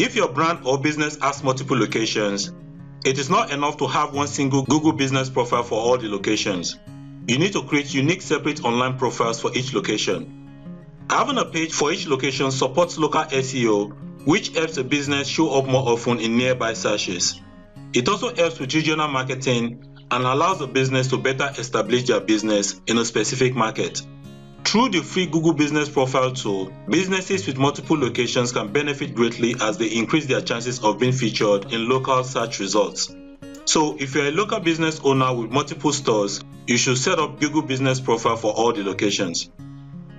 If your brand or business has multiple locations, it is not enough to have one single Google business profile for all the locations. You need to create unique separate online profiles for each location. Having a page for each location supports local SEO, which helps a business show up more often in nearby searches. It also helps with regional marketing and allows the business to better establish their business in a specific market. Through the free Google Business Profile tool, businesses with multiple locations can benefit greatly as they increase their chances of being featured in local search results. So, if you're a local business owner with multiple stores, you should set up Google Business Profile for all the locations.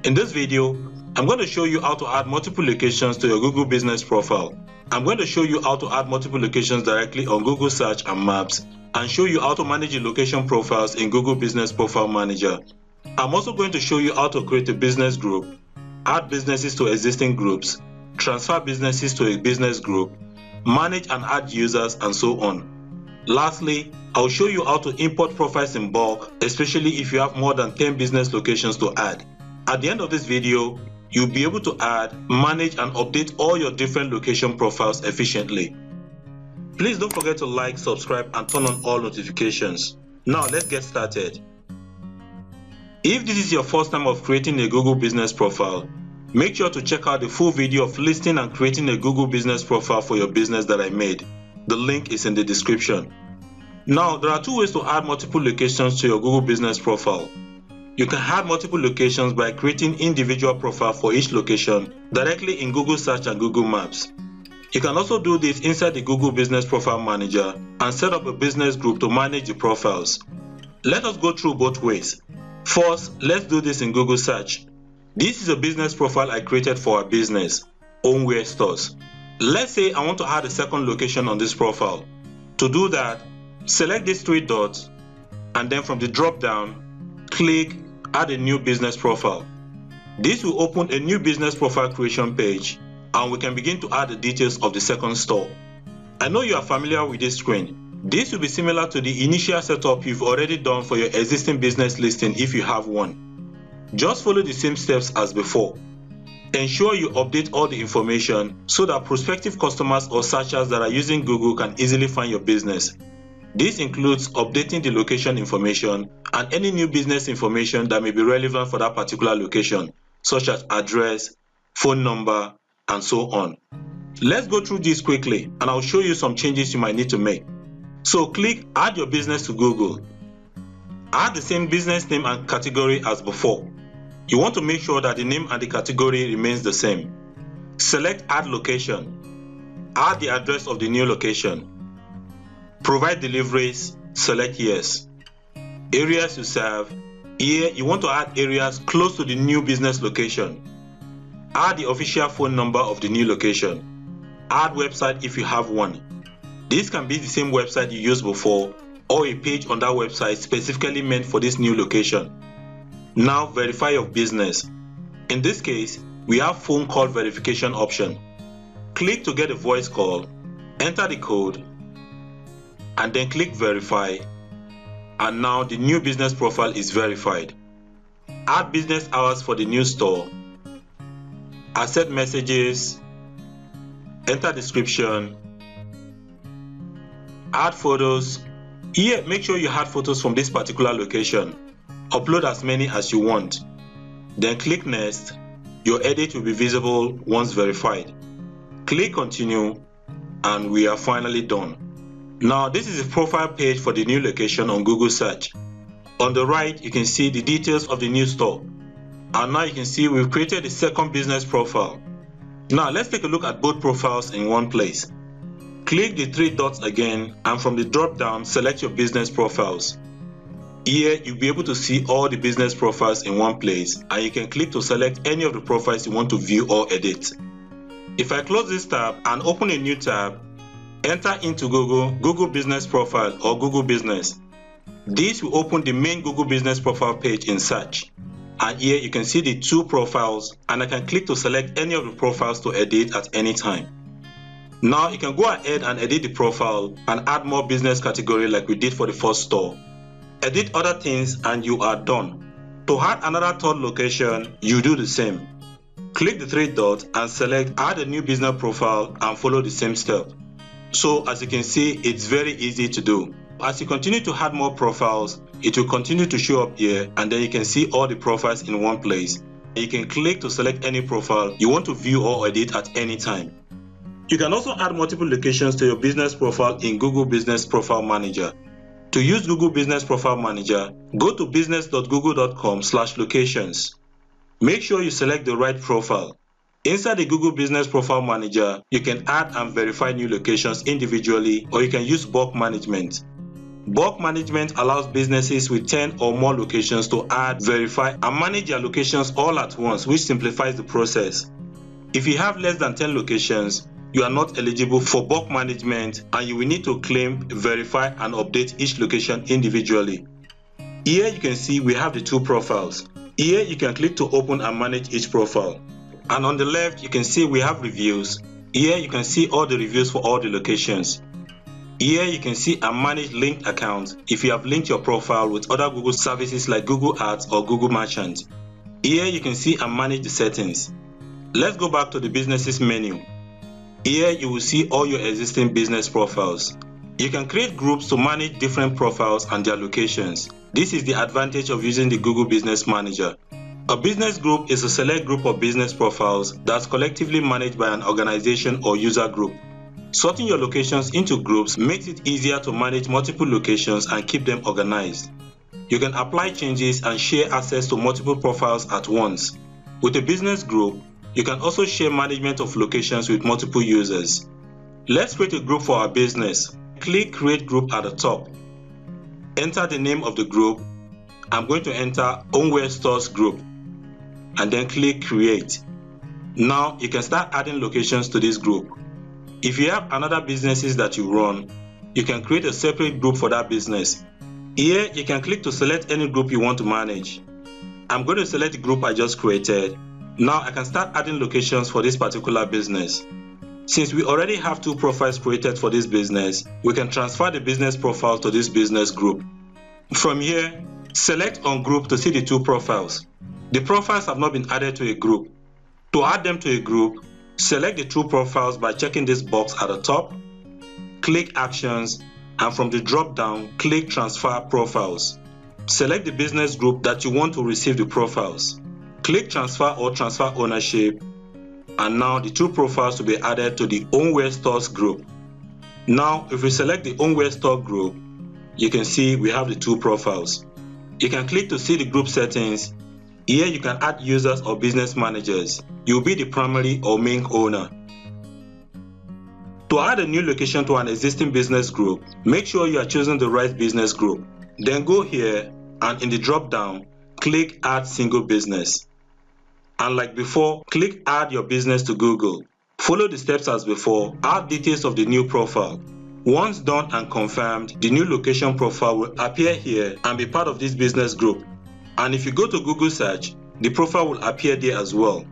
In this video, I'm going to show you how to add multiple locations to your Google Business Profile. I'm going to show you how to add multiple locations directly on Google Search and Maps and show you how to manage your location profiles in Google Business Profile Manager. I'm also going to show you how to create a business group, add businesses to existing groups, transfer businesses to a business group, manage and add users, and so on. Lastly, I'll show you how to import profiles in bulk, especially if you have more than 10 business locations to add. At the end of this video, you'll be able to add, manage and update all your different location profiles efficiently. Please don't forget to like, subscribe and turn on all notifications. Now let's get started. If this is your first time of creating a Google business profile, make sure to check out the full video of listing and creating a Google business profile for your business that I made. The link is in the description. Now, there are two ways to add multiple locations to your Google business profile. You can add multiple locations by creating individual profile for each location directly in Google Search and Google Maps. You can also do this inside the Google Business Profile Manager and set up a business group to manage the profiles. Let us go through both ways. First, let's do this in Google Search. This is a business profile I created for our business, Homeware Stores. Let's say I want to add a second location on this profile. To do that, select these three dots and then from the drop down, click add a new business profile. This will open a new business profile creation page and we can begin to add the details of the second store. I know you are familiar with this screen. This will be similar to the initial setup you've already done for your existing business listing if you have one. Just follow the same steps as before. Ensure you update all the information so that prospective customers or searchers that are using Google can easily find your business. This includes updating the location information and any new business information that may be relevant for that particular location, such as address, phone number, and so on. Let's go through this quickly and I'll show you some changes you might need to make. So click Add your business to Google. Add the same business name and category as before. You want to make sure that the name and the category remains the same. Select Add location. Add the address of the new location. Provide deliveries, select yes. Areas you serve, here you want to add areas close to the new business location. Add the official phone number of the new location. Add website if you have one. This can be the same website you used before or a page on that website specifically meant for this new location. Now verify your business. In this case, we have phone call verification option. Click to get a voice call, enter the code, and then click verify and now the new business profile is verified. Add business hours for the new store. Accept messages. Enter description. Add photos. Here, make sure you add photos from this particular location. Upload as many as you want. Then click next. Your edit will be visible once verified. Click continue and we are finally done. Now this is the profile page for the new location on Google search. On the right you can see the details of the new store. And now you can see we've created the second business profile. Now let's take a look at both profiles in one place. Click the three dots again and from the drop down select your business profiles. Here you'll be able to see all the business profiles in one place and you can click to select any of the profiles you want to view or edit. If I close this tab and open a new tab, Enter into Google, Google Business Profile or Google Business. This will open the main Google Business Profile page in search. And here you can see the two profiles and I can click to select any of the profiles to edit at any time. Now you can go ahead and edit the profile and add more business category like we did for the first store. Edit other things and you are done. To add another third location, you do the same. Click the three dots and select add a new business profile and follow the same step. So as you can see, it's very easy to do. As you continue to add more profiles, it will continue to show up here and then you can see all the profiles in one place. You can click to select any profile you want to view or edit at any time. You can also add multiple locations to your business profile in Google Business Profile Manager. To use Google Business Profile Manager, go to business.google.com/locations. Make sure you select the right profile. Inside the Google Business Profile Manager, you can add and verify new locations individually or you can use bulk management. Bulk management allows businesses with 10 or more locations to add, verify, and manage their locations all at once, which simplifies the process. If you have less than 10 locations, you are not eligible for bulk management and you will need to claim, verify, and update each location individually. Here you can see we have the two profiles. Here you can click to open and manage each profile. And on the left, you can see we have reviews. Here you can see all the reviews for all the locations. Here you can see and manage linked accounts if you have linked your profile with other Google services like Google Ads or Google Merchant. Here you can see and manage the settings. Let's go back to the businesses menu. Here you will see all your existing business profiles. You can create groups to manage different profiles and their locations. This is the advantage of using the Google Business Manager. A business group is a select group of business profiles that's collectively managed by an organization or user group. Sorting your locations into groups makes it easier to manage multiple locations and keep them organized. You can apply changes and share access to multiple profiles at once. With a business group, you can also share management of locations with multiple users. Let's create a group for our business. Click Create Group at the top. Enter the name of the group. I'm going to enter Homeware Stores Group and then click Create. Now you can start adding locations to this group. If you have another businesses that you run, you can create a separate group for that business. Here you can click to select any group you want to manage. I'm going to select the group I just created now I can start adding locations for this particular business. Since we already have two profiles created for this business, we can transfer the business profile to this business group. From here, select on group to see the two profiles. The profiles have not been added to a group. To add them to a group, select the two profiles by checking this box at the top, click Actions, and from the drop down, click Transfer Profiles. Select the business group that you want to receive the profiles. Click transfer or transfer ownership and now the two profiles will be added to the Homeware Stores group. Now if we select the Homeware Store group, you can see we have the two profiles. You can click to see the group settings. Here you can add users or business managers. You'll be the primary or main owner. To add a new location to an existing business group, make sure you are choosing the right business group. Then go here and in the drop down, click Add Single Business and like before, click add your business to Google. Follow the steps as before, add details of the new profile. Once done and confirmed, the new location profile will appear here and be part of this business group. And if you go to Google search, the profile will appear there as well.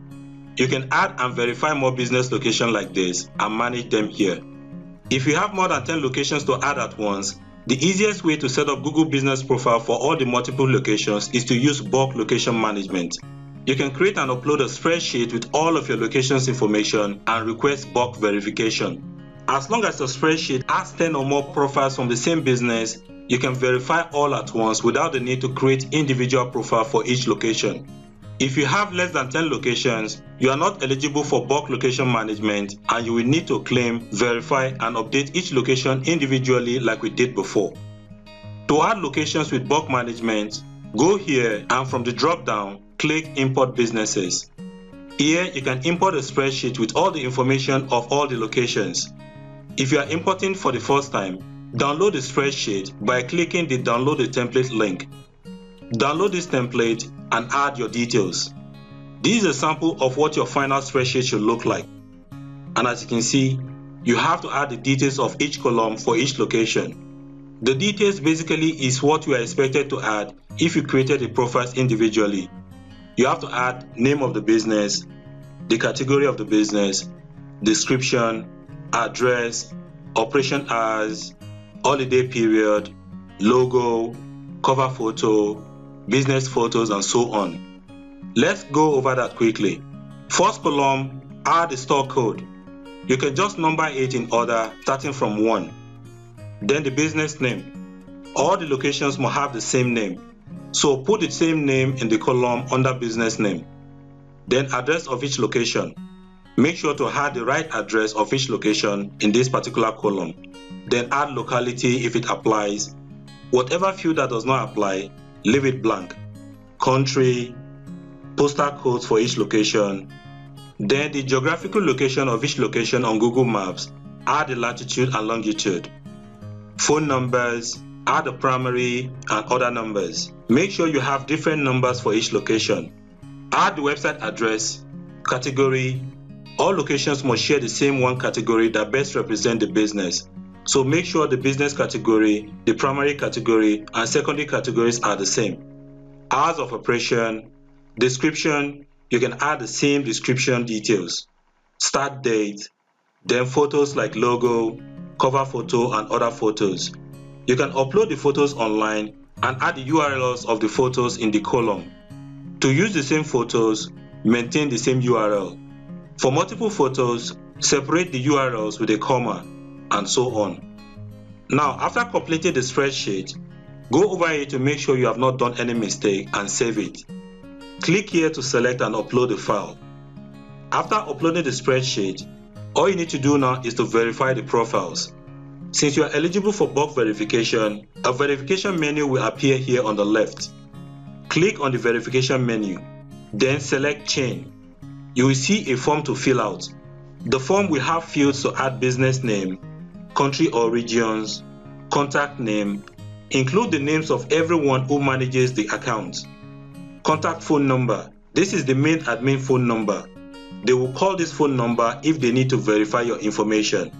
You can add and verify more business locations like this and manage them here. If you have more than 10 locations to add at once, the easiest way to set up Google Business Profile for all the multiple locations is to use bulk location management. You can create and upload a spreadsheet with all of your locations information and request bulk verification. As long as your spreadsheet has 10 or more profiles from the same business, you can verify all at once without the need to create individual profile for each location. If you have less than 10 locations, you are not eligible for bulk location management and you will need to claim, verify and update each location individually like we did before. To add locations with bulk management, go here and from the drop down, click Import Businesses. Here you can import a spreadsheet with all the information of all the locations. If you are importing for the first time, download the spreadsheet by clicking the Download the Template link. Download this template and add your details. This is a sample of what your final spreadsheet should look like. And as you can see, you have to add the details of each column for each location. The details basically is what you are expected to add if you created the profiles individually you have to add name of the business, the category of the business, description, address, operation hours, holiday period, logo, cover photo, business photos, and so on. Let's go over that quickly. First column, add the store code. You can just number it in order starting from 1. Then the business name. All the locations must have the same name. So put the same name in the column under business name. Then address of each location. Make sure to add the right address of each location in this particular column. Then add locality if it applies. Whatever field that does not apply, leave it blank. Country, postal codes for each location, then the geographical location of each location on Google Maps, add the latitude and longitude. Phone numbers, add the primary and other numbers. Make sure you have different numbers for each location. Add the website address, category. All locations must share the same one category that best represent the business. So make sure the business category, the primary category, and secondary categories are the same. Hours of operation, description, you can add the same description details, start date, then photos like logo, cover photo, and other photos. You can upload the photos online and add the URLs of the photos in the column. To use the same photos, maintain the same URL. For multiple photos, separate the URLs with a comma, and so on. Now, after completing the spreadsheet, go over here to make sure you have not done any mistake and save it. Click here to select and upload the file. After uploading the spreadsheet, all you need to do now is to verify the profiles. Since you are eligible for bulk verification, a verification menu will appear here on the left. Click on the verification menu, then select chain. You will see a form to fill out. The form will have fields to add business name, country or regions, contact name, include the names of everyone who manages the account. Contact phone number. This is the main admin phone number. They will call this phone number if they need to verify your information.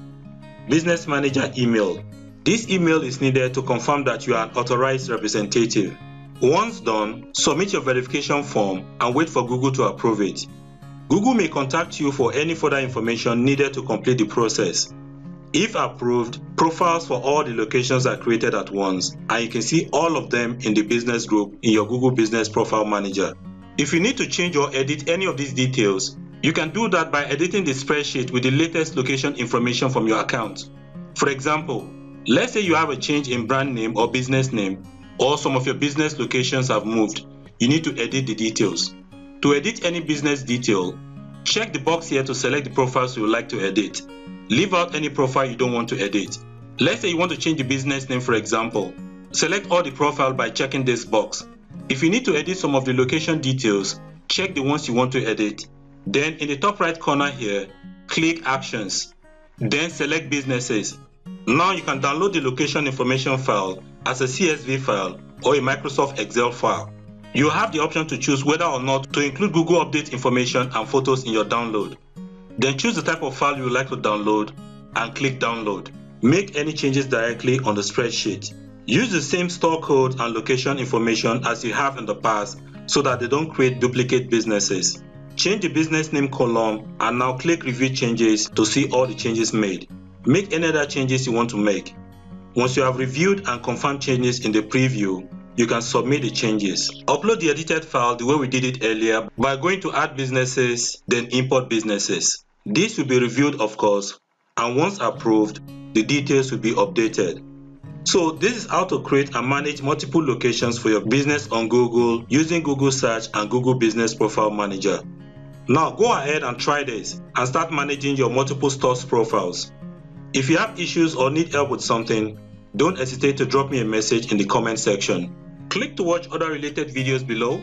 Business Manager email. This email is needed to confirm that you are an authorized representative. Once done, submit your verification form and wait for Google to approve it. Google may contact you for any further information needed to complete the process. If approved, profiles for all the locations are created at once and you can see all of them in the business group in your Google Business Profile Manager. If you need to change or edit any of these details, you can do that by editing the spreadsheet with the latest location information from your account. For example, let's say you have a change in brand name or business name, or some of your business locations have moved. You need to edit the details. To edit any business detail, check the box here to select the profiles you would like to edit. Leave out any profile you don't want to edit. Let's say you want to change the business name for example. Select all the profile by checking this box. If you need to edit some of the location details, check the ones you want to edit. Then in the top right corner here, click Actions. Then select Businesses. Now you can download the location information file as a CSV file or a Microsoft Excel file. You have the option to choose whether or not to include Google Update information and photos in your download. Then choose the type of file you would like to download and click Download. Make any changes directly on the spreadsheet. Use the same store code and location information as you have in the past so that they don't create duplicate businesses. Change the business name column and now click review changes to see all the changes made. Make any other changes you want to make. Once you have reviewed and confirmed changes in the preview, you can submit the changes. Upload the edited file the way we did it earlier by going to add businesses, then import businesses. This will be reviewed of course and once approved, the details will be updated. So this is how to create and manage multiple locations for your business on Google using Google Search and Google Business Profile Manager. Now go ahead and try this and start managing your multiple stores profiles. If you have issues or need help with something, don't hesitate to drop me a message in the comment section. Click to watch other related videos below.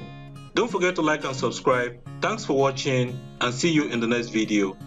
Don't forget to like and subscribe. Thanks for watching and see you in the next video.